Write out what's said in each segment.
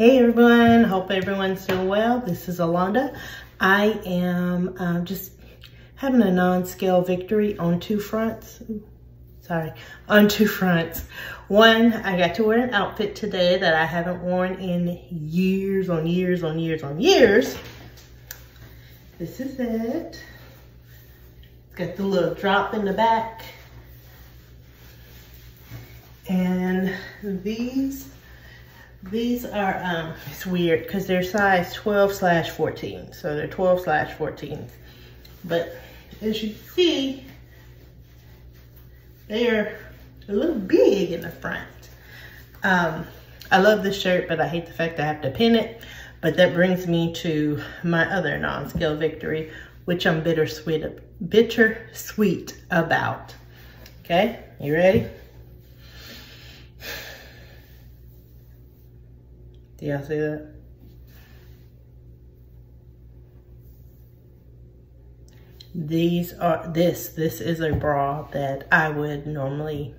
Hey everyone, hope everyone's doing well. This is Alanda. I am um, just having a non-scale victory on two fronts. Sorry, on two fronts. One, I got to wear an outfit today that I haven't worn in years on years on years on years. This is it. It's got the little drop in the back. And these these are, um, it's weird because they're size 12 slash 14. So they're 12 slash 14. But as you see, they're a little big in the front. Um, I love this shirt, but I hate the fact I have to pin it. But that brings me to my other non-scale victory, which I'm bittersweet, bittersweet about. Okay, you ready? Do y'all see that? These are, this, this is a bra that I would normally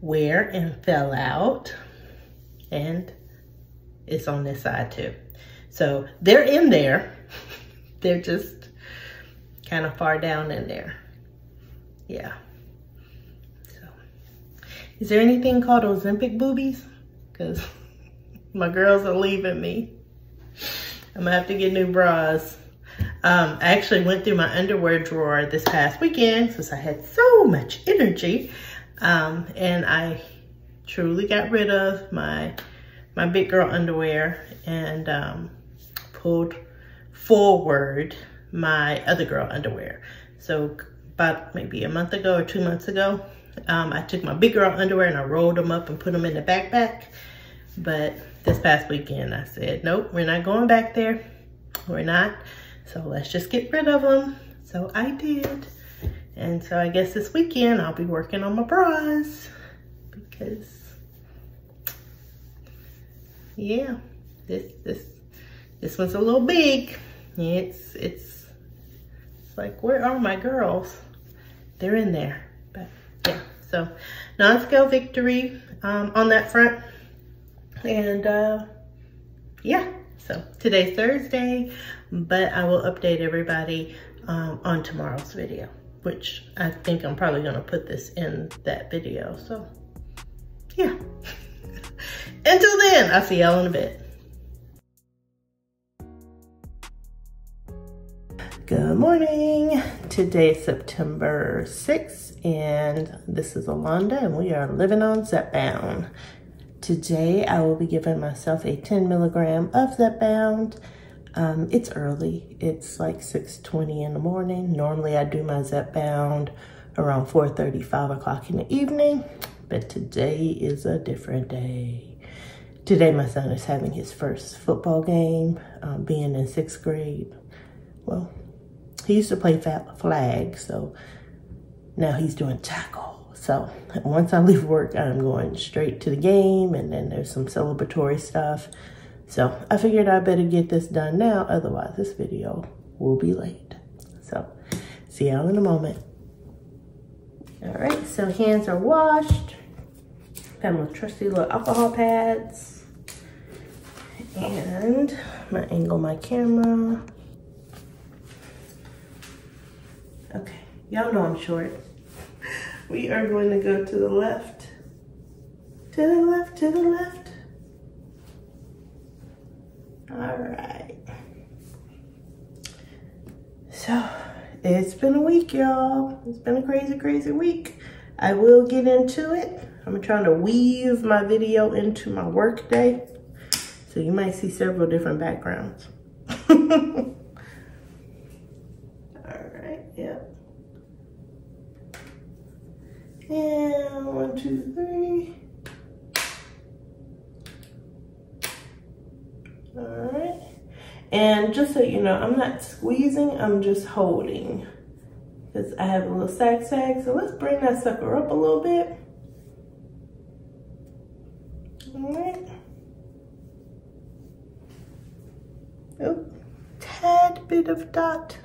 wear and fell out. And it's on this side too. So they're in there. they're just kind of far down in there. Yeah. So, is there anything called Ozempic boobies? Because my girls are leaving me. I'm gonna have to get new bras. Um, I actually went through my underwear drawer this past weekend since I had so much energy. Um, and I truly got rid of my my big girl underwear and um, pulled forward my other girl underwear. So about maybe a month ago or two months ago, um, I took my big girl underwear and I rolled them up and put them in the backpack. But this past weekend, I said, nope, we're not going back there. We're not. So let's just get rid of them. So I did. And so I guess this weekend I'll be working on my bras because yeah, this this this one's a little big. It's it's it's like where are my girls? They're in there. But yeah, so non-scale victory um, on that front. And uh, yeah, so today's Thursday, but I will update everybody um, on tomorrow's video, which I think I'm probably gonna put this in that video. So yeah, until then, I'll see y'all in a bit. Good morning. Today is September 6th and this is Alanda and we are living on Zepbound. Today, I will be giving myself a 10 milligram of Zepbound. Um, it's early. It's like 6.20 in the morning. Normally, I do my Zepbound around 4.30, 5 o'clock in the evening. But today is a different day. Today, my son is having his first football game, um, being in sixth grade. Well, he used to play flag, so now he's doing tackle. So once I leave work, I'm going straight to the game and then there's some celebratory stuff. So I figured I better get this done now, otherwise this video will be late. So see y'all in a moment. All right, so hands are washed. Got my trusty little alcohol pads. And gonna angle my camera. Okay, y'all know I'm short we are going to go to the left, to the left, to the left. All right. So, it's been a week, y'all. It's been a crazy, crazy week. I will get into it. I'm trying to weave my video into my work day. So you might see several different backgrounds. And one, two, three. All right. And just so you know, I'm not squeezing, I'm just holding. Because I have a little sag sag. So let's bring that sucker up a little bit. All right. Oh, tad bit of dot.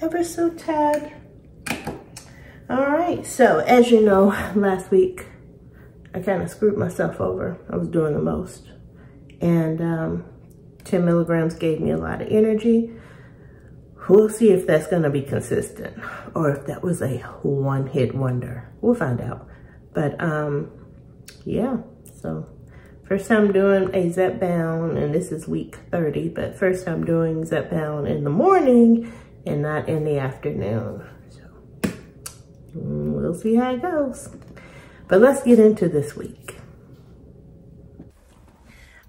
Ever so tad. All right, so as you know, last week I kind of screwed myself over. I was doing the most. And um, 10 milligrams gave me a lot of energy. We'll see if that's going to be consistent or if that was a one-hit wonder. We'll find out. But um, yeah, so first time doing a Zepbound, and this is week 30, but first time doing Zepbound in the morning and not in the afternoon. We'll see how it goes. But let's get into this week.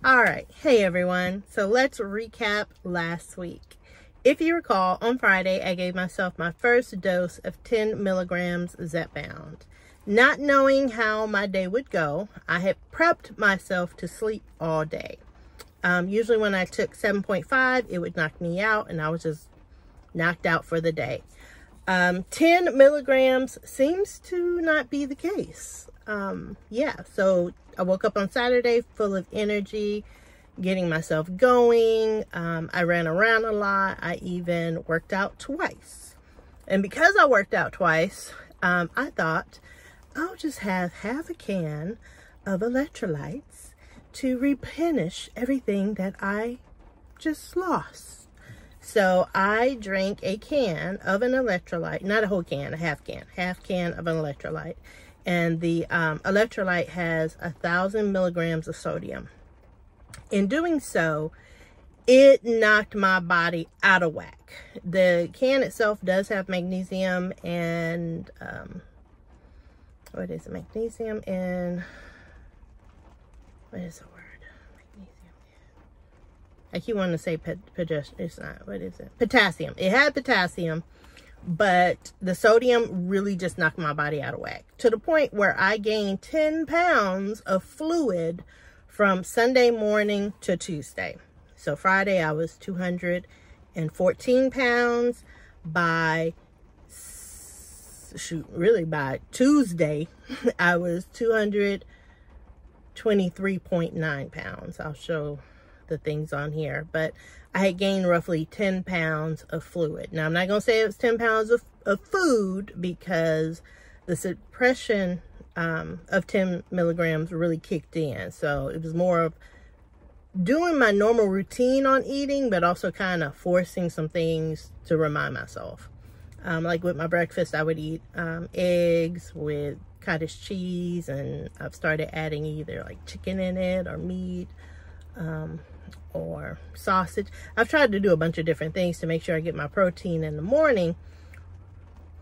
All right. Hey, everyone. So let's recap last week. If you recall, on Friday, I gave myself my first dose of 10 milligrams Zepbound. Not knowing how my day would go, I had prepped myself to sleep all day. Um, usually when I took 7.5, it would knock me out and I was just knocked out for the day. Um, 10 milligrams seems to not be the case. Um, yeah, so I woke up on Saturday full of energy, getting myself going. Um, I ran around a lot. I even worked out twice. And because I worked out twice, um, I thought I'll just have half a can of electrolytes to replenish everything that I just lost. So I drank a can of an electrolyte, not a whole can, a half can, half can of an electrolyte and the um, electrolyte has a thousand milligrams of sodium. In doing so, it knocked my body out of whack. The can itself does have magnesium and um, what is it? Magnesium and what is the word? I keep wanting to say potassium. It's not. What is it? Potassium. It had potassium but the sodium really just knocked my body out of whack to the point where I gained 10 pounds of fluid from Sunday morning to Tuesday. So Friday I was 214 pounds by shoot really by Tuesday I was 223.9 pounds. I'll show the things on here, but I had gained roughly 10 pounds of fluid. Now, I'm not going to say it was 10 pounds of, of food because the suppression um, of 10 milligrams really kicked in. So it was more of doing my normal routine on eating, but also kind of forcing some things to remind myself. Um, like with my breakfast, I would eat um, eggs with cottage cheese, and I've started adding either like chicken in it or meat. Um, or sausage. I've tried to do a bunch of different things to make sure I get my protein in the morning.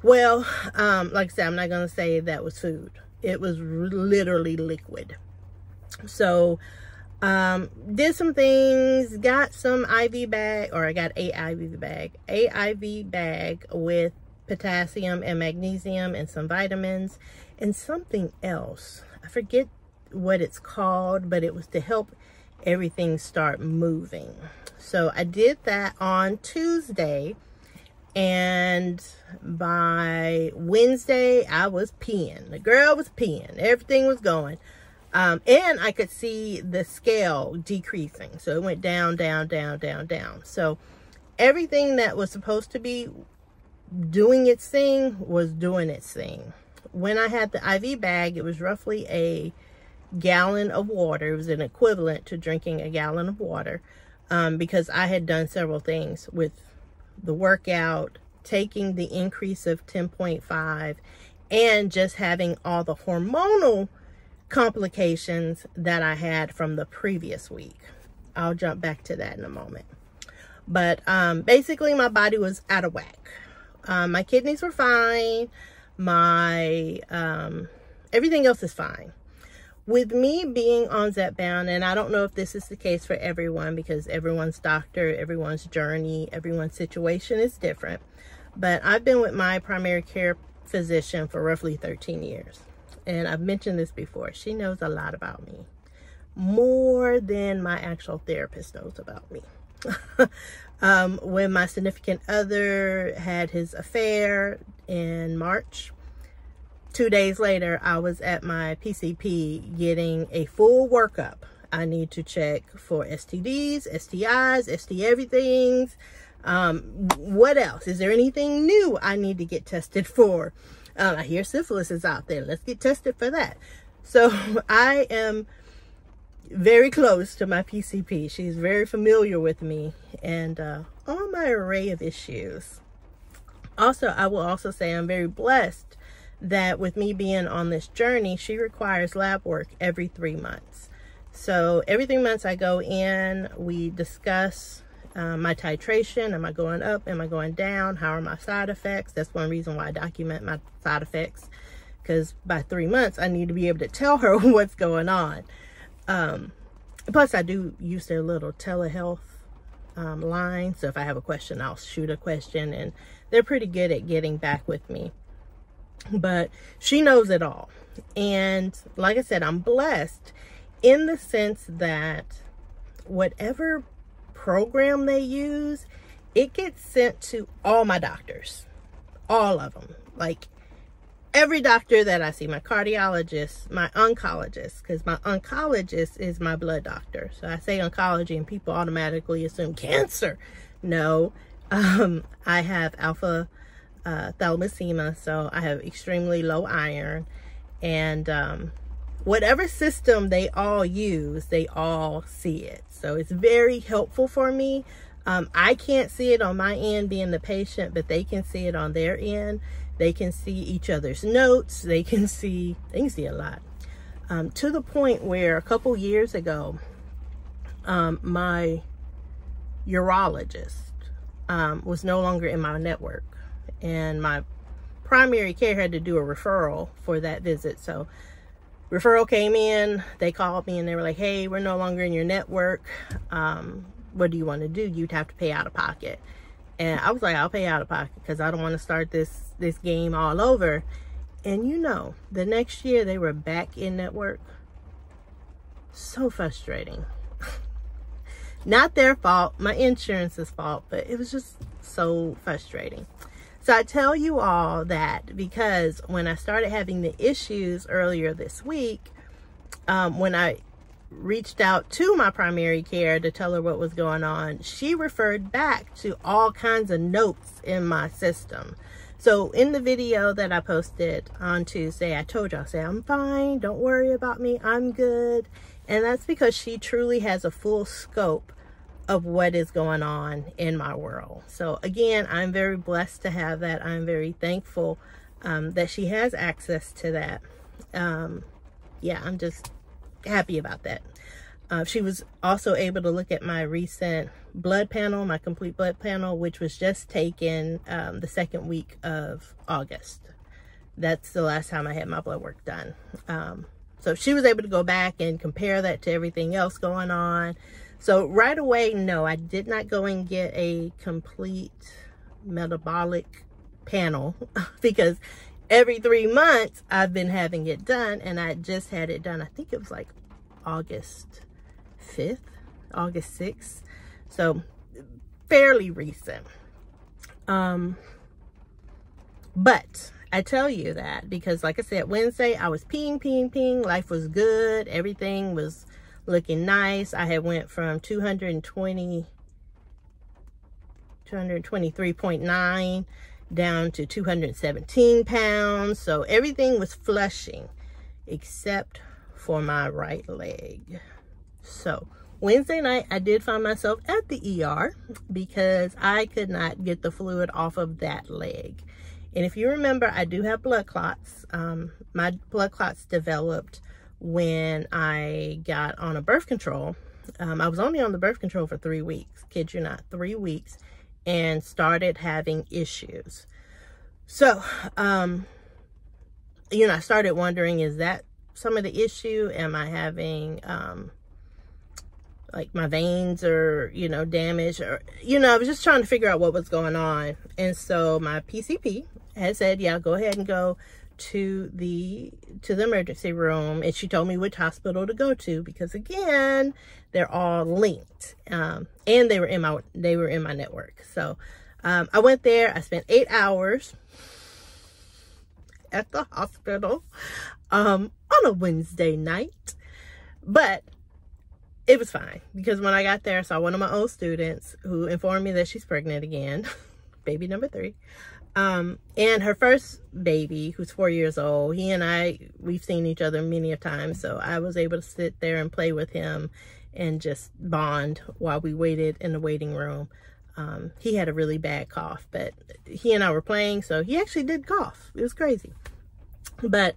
Well, um, like I said, I'm not going to say that was food. It was literally liquid. So, um, did some things, got some IV bag, or I got a IV bag, a IV bag with potassium and magnesium and some vitamins and something else. I forget what it's called, but it was to help everything start moving. So I did that on Tuesday and by Wednesday I was peeing. The girl was peeing. Everything was going. Um, and I could see the scale decreasing. So it went down, down, down, down, down. So everything that was supposed to be doing its thing was doing its thing. When I had the IV bag, it was roughly a gallon of water. It was an equivalent to drinking a gallon of water um, because I had done several things with the workout, taking the increase of 10.5, and just having all the hormonal complications that I had from the previous week. I'll jump back to that in a moment. But um, basically, my body was out of whack. Um, my kidneys were fine. My um, everything else is fine with me being on Zepbound, and I don't know if this is the case for everyone because everyone's doctor, everyone's journey, everyone's situation is different. But I've been with my primary care physician for roughly 13 years. And I've mentioned this before. She knows a lot about me. More than my actual therapist knows about me. um, when my significant other had his affair in March, two days later, I was at my PCP getting a full workup. I need to check for STDs, STIs, ST everything's. Um, what else? Is there anything new I need to get tested for? Um, I hear syphilis is out there. Let's get tested for that. So I am very close to my PCP. She's very familiar with me and uh, all my array of issues. Also, I will also say I'm very blessed that with me being on this journey, she requires lab work every three months. So every three months I go in, we discuss uh, my titration. Am I going up? Am I going down? How are my side effects? That's one reason why I document my side effects because by three months I need to be able to tell her what's going on. Um, plus I do use their little telehealth um, line. So if I have a question, I'll shoot a question and they're pretty good at getting back with me. But she knows it all. And like I said, I'm blessed in the sense that whatever program they use, it gets sent to all my doctors. All of them. Like every doctor that I see, my cardiologist, my oncologist, because my oncologist is my blood doctor. So I say oncology and people automatically assume cancer. No, um, I have alpha uh, thalassemia, so I have extremely low iron. And um, whatever system they all use, they all see it. So it's very helpful for me. Um, I can't see it on my end being the patient, but they can see it on their end. They can see each other's notes. They can see, they can see a lot. Um, to the point where a couple years ago, um, my urologist um, was no longer in my network. And my primary care had to do a referral for that visit. So referral came in, they called me and they were like, hey, we're no longer in your network. Um, what do you want to do? You'd have to pay out of pocket. And I was like, I'll pay out of pocket because I don't want to start this, this game all over. And you know, the next year they were back in network. So frustrating. Not their fault, my insurance's fault, but it was just so frustrating. So I tell you all that because when I started having the issues earlier this week, um, when I reached out to my primary care to tell her what was going on, she referred back to all kinds of notes in my system. So in the video that I posted on Tuesday, I told y'all, say, I'm fine, don't worry about me, I'm good. And that's because she truly has a full scope of what is going on in my world. So again, I'm very blessed to have that. I'm very thankful um, that she has access to that. Um, yeah, I'm just happy about that. Uh, she was also able to look at my recent blood panel, my complete blood panel, which was just taken um, the second week of August. That's the last time I had my blood work done. Um, so she was able to go back and compare that to everything else going on. So right away, no, I did not go and get a complete metabolic panel because every three months I've been having it done and I just had it done. I think it was like August 5th, August 6th. So fairly recent. Um, but I tell you that because like I said, Wednesday I was peeing, peeing, peeing. Life was good. Everything was looking nice. I had went from 220, 223.9 down to 217 pounds. So everything was flushing except for my right leg. So Wednesday night, I did find myself at the ER because I could not get the fluid off of that leg. And if you remember, I do have blood clots. Um, my blood clots developed when I got on a birth control. Um, I was only on the birth control for three weeks, kid you not, three weeks, and started having issues. So, um, you know, I started wondering, is that some of the issue? Am I having, um, like my veins are, you know, damaged or, you know, I was just trying to figure out what was going on. And so my PCP had said, yeah, go ahead and go to the to the emergency room and she told me which hospital to go to because again they're all linked um, and they were in my they were in my network. So um, i went there i spent eight hours at the hospital um, on a wednesday night but it was fine because when i got there i saw one of my old students who informed me that she's pregnant again baby number three Um, and her first baby, who's four years old, he and I, we've seen each other many a time. So I was able to sit there and play with him and just bond while we waited in the waiting room. Um, he had a really bad cough, but he and I were playing, so he actually did cough. It was crazy. But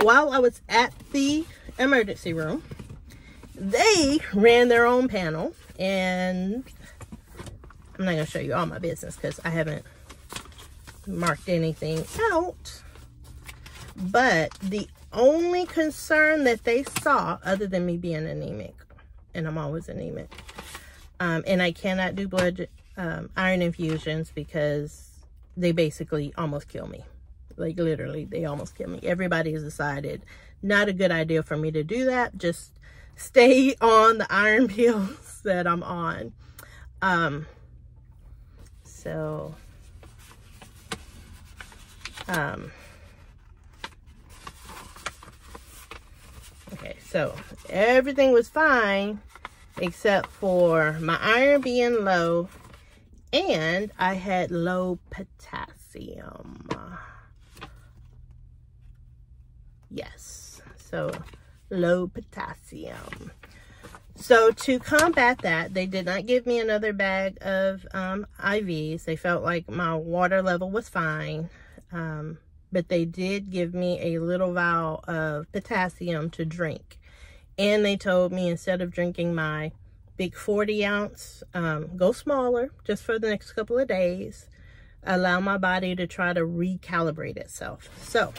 while I was at the emergency room, they ran their own panel, and I'm not going to show you all my business because I haven't marked anything out. But the only concern that they saw, other than me being anemic, and I'm always anemic, um, and I cannot do blood um, iron infusions because they basically almost kill me. Like literally, they almost kill me. Everybody has decided not a good idea for me to do that. Just stay on the iron pills that I'm on. Um, so, um, okay, so everything was fine except for my iron being low and I had low potassium. Yes, so low potassium. So to combat that, they did not give me another bag of um, IVs. They felt like my water level was fine. Um, but they did give me a little vial of potassium to drink. And they told me instead of drinking my big 40 ounce. Um, go smaller just for the next couple of days. Allow my body to try to recalibrate itself. So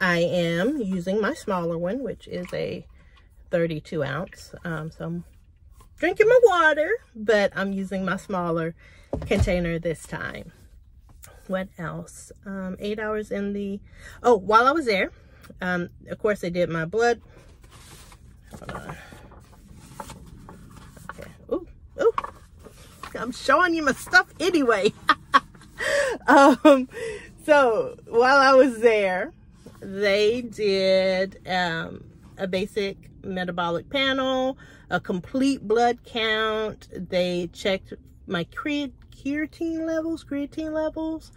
I am using my smaller one, which is a 32 ounce. Um, so I'm drinking my water, but I'm using my smaller container this time. What else? Um, eight hours in the, oh, while I was there, um, of course, they did my blood. Hold on. I'm showing you my stuff anyway. um, so while I was there, they did um, a basic metabolic panel, a complete blood count. They checked my creatine levels, creatine levels.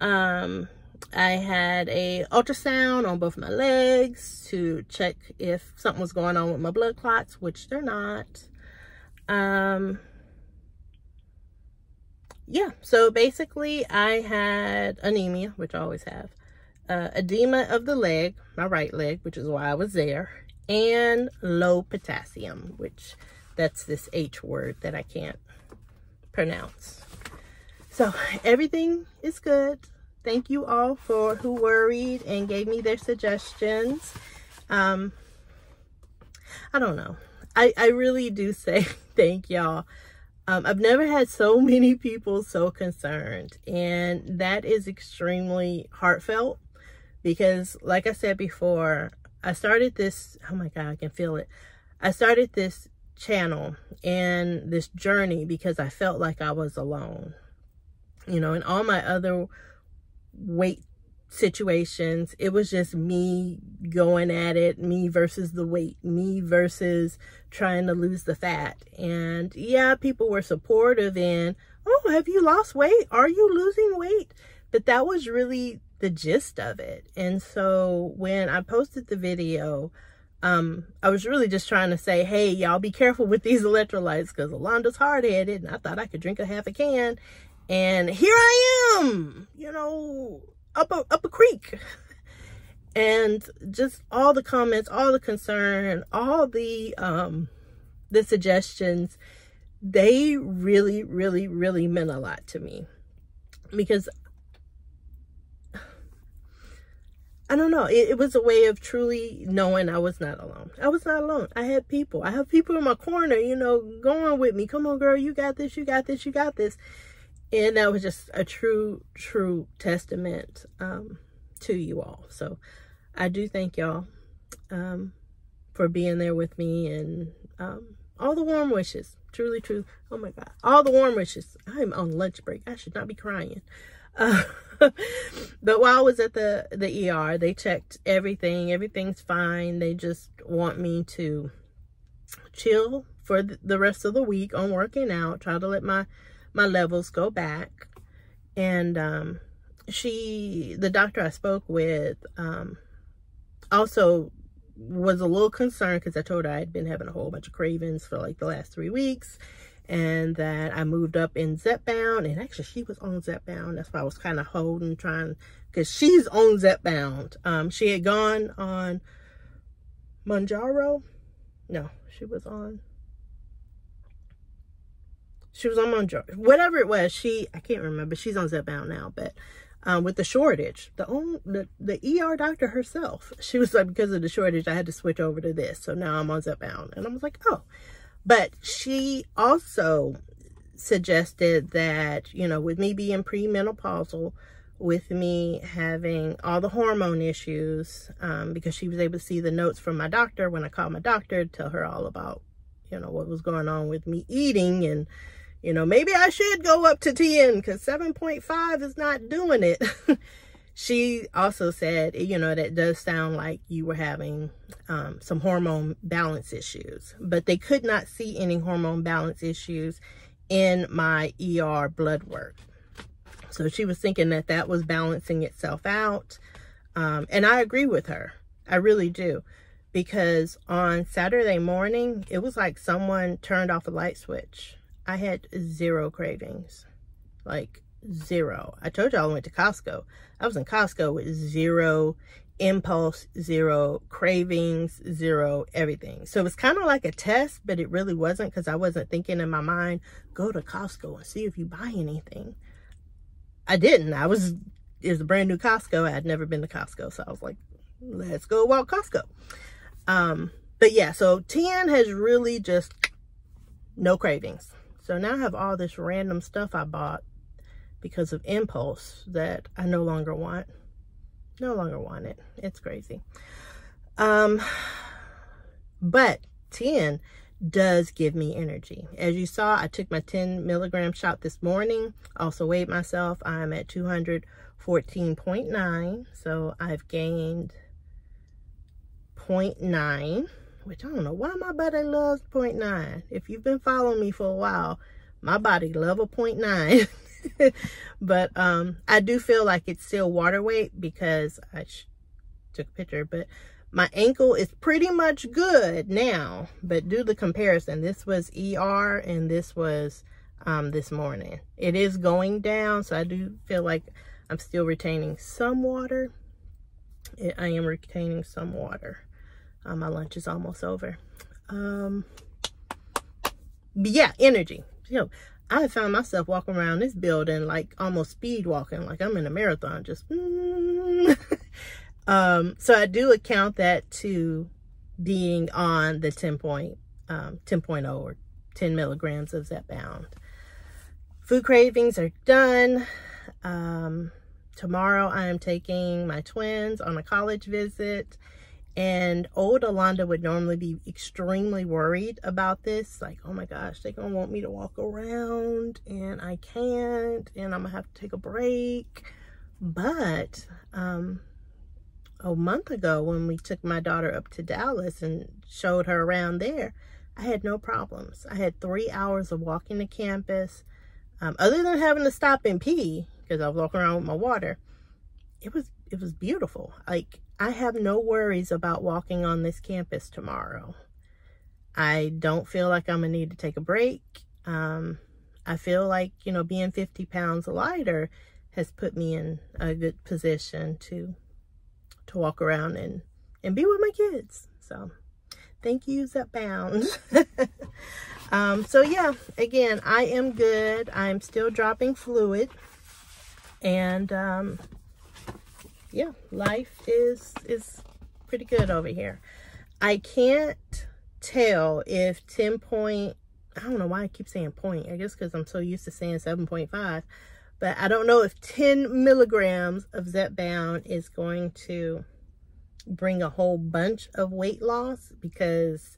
Um, I had a ultrasound on both my legs to check if something was going on with my blood clots, which they're not. Um, yeah, so basically I had anemia, which I always have, uh, edema of the leg, my right leg, which is why I was there, and low potassium, which that's this H word that I can't pronounce. So everything is good. Thank you all for who worried and gave me their suggestions. Um, I don't know. I, I really do say thank y'all um, I've never had so many people so concerned, and that is extremely heartfelt because, like I said before, I started this. Oh my God, I can feel it. I started this channel and this journey because I felt like I was alone. You know, and all my other weight situations. It was just me going at it, me versus the weight, me versus trying to lose the fat. And yeah, people were supportive in, oh, have you lost weight? Are you losing weight? But that was really the gist of it. And so when I posted the video, um, I was really just trying to say, hey, y'all be careful with these electrolytes because Alanda's hard-headed and I thought I could drink a half a can. And here I am, you know, up a, up a creek. and just all the comments, all the concern, all the um the suggestions, they really, really, really meant a lot to me. Because I don't know. It, it, was a way of truly knowing I was not alone. I was not alone. I had people. I have people in my corner, you know, going with me. Come on, girl. You got this. You got this. You got this and that was just a true true testament um, to you all. So i do thank y'all um, for being there with me and um, all the warm wishes. Truly true oh my god. All the warm wishes. I'm on lunch break. I should not be crying. Uh, but while i was at the the er they checked everything. Everything's fine. They just want me to chill for the rest of the week on working out try to let my my levels go back and um, she, the doctor I spoke with, um, also was a little concerned because I told her I had been having a whole bunch of cravings for like the last three weeks and that I moved up in Zepbound and actually she was on Zepbound. That's why I was kind of holding, trying, because she's on Zepbound. Um, she had gone on Mounjaro. No, she was on, she was on Mounjaro. Whatever it was, she, I can't remember. She's on Zepbound now, but um, with the shortage, the, own, the the ER doctor herself, she was like, because of the shortage, I had to switch over to this. So now I'm on Zepbound. And I was like, oh. But she also suggested that, you know, with me being premenopausal, with me having all the hormone issues, um, because she was able to see the notes from my doctor when I called my doctor to tell her all about, you know, what was going on with me eating and, you know, maybe I should go up to 10 because 7.5 is not doing it. she also said, you know, that does sound like you were having um, some hormone balance issues, but they could not see any hormone balance issues in my ER blood work. So she was thinking that that was balancing itself out. Um, and I agree with her. I really do. Because on Saturday morning, it was like someone turned off a light switch. I had zero cravings. Like zero. I told y'all I went to Costco. I was in Costco with zero impulse, zero cravings, zero everything. So it was kind of like a test, but it really wasn't because I wasn't thinking in my mind, go to Costco and see if you buy anything. I didn't. I was, it was a brand new Costco. I had never been to Costco. So I was like, let's go walk Costco. Um, but yeah, so 10 has really just no cravings. So now I have all this random stuff I bought because of impulse that I no longer want. No longer want it. It's crazy. Um, but 10 does give me energy. As you saw, I took my 10 milligram shot this morning. Also weighed myself. I'm at 214.9. So I've gained 0.9, which I don't know why my body loves 0.9. If you've been following me for a while, my body love a 0.9. but um, I do feel like it's still water weight because I took a picture, but my ankle is pretty much good now. But do the comparison. This was ER and this was um, this morning. It is going down, so I do feel like I'm still retaining some water. I am retaining some water. Uh, my lunch is almost over. Um, yeah, energy. You know, I found myself walking around this building like almost speed walking, like I'm in a marathon, just. um, so I do account that to being on the 10 point, um, 10.0 or 10 milligrams of Zepbound. Food cravings are done. Um, tomorrow I am taking my twins on a college visit and old Alanda would normally be extremely worried about this. Like, oh my gosh, they're going to want me to walk around and I can't and I'm going to have to take a break. But um, a month ago when we took my daughter up to Dallas and showed her around there, I had no problems. I had three hours of walking to campus. Um, other than having to stop and pee because I was walking around with my water, it was it was beautiful. Like I have no worries about walking on this campus tomorrow. I don't feel like I'm going to need to take a break. Um, I feel like, you know, being 50 pounds lighter has put me in a good position to to walk around and, and be with my kids. So thank you, Zepbound. um, so yeah, again, I am good. I'm still dropping fluid. And um, yeah, life is is pretty good over here. I can't tell if 10 point, I don't know why I keep saying point. I guess because I'm so used to saying 7.5. But I don't know if 10 milligrams of Zepbound is going to bring a whole bunch of weight loss because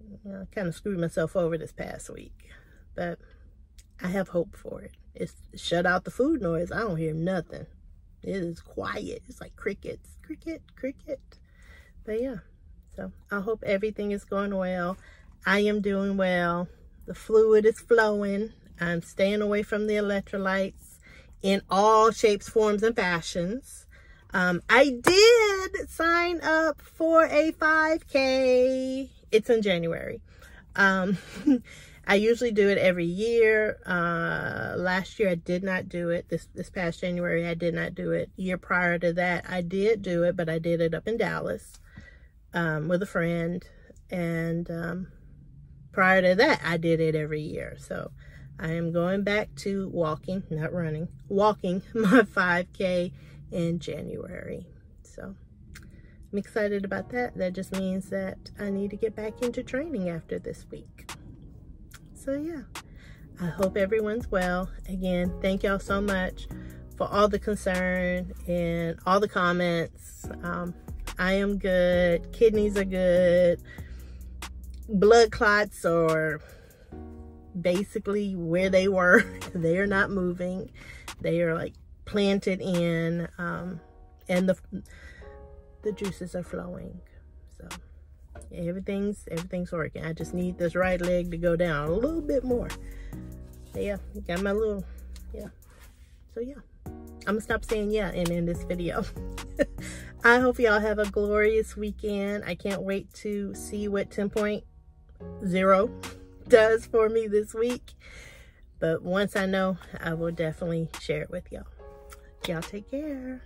you know, I kind of screwed myself over this past week. But I have hope for it. It's shut out the food noise. I don't hear nothing. It is quiet. It's like crickets, cricket, cricket. But yeah, so I hope everything is going well. I am doing well. The fluid is flowing. I'm staying away from the electrolytes. in all shapes, forms, and fashions. Um, I did sign up for a 5K. It's in January. Um, I usually do it every year. Uh, last year I did not do it. This this past January I did not do it. Year prior to that I did do it, but I did it up in Dallas um, with a friend. And um, prior to that I did it every year. So I am going back to walking, not running, walking my 5K in January. So I'm excited about that. That just means that I need to get back into training after this week. So yeah, I hope everyone's well. Again, thank y'all so much for all the concern and all the comments. Um, I am good. Kidneys are good. Blood clots are basically where they were. they are not moving. They are like planted in um, and the the juices are flowing so everything's everything's working. I just need this right leg to go down a little bit more. Yeah got my little yeah. So yeah I'm gonna stop saying yeah and end this video. I hope y'all have a glorious weekend. I can't wait to see what 10.0 does for me this week. But once I know I will definitely share it with y'all. Y'all take care.